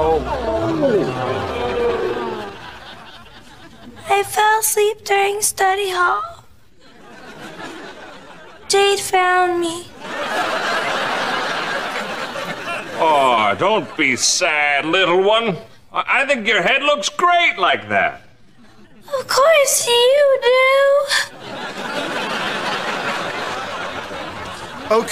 Oh. I fell asleep during study hall. Jade found me. Oh, don't be sad, little one. I I think your head looks great like that. Of course you do. Okay.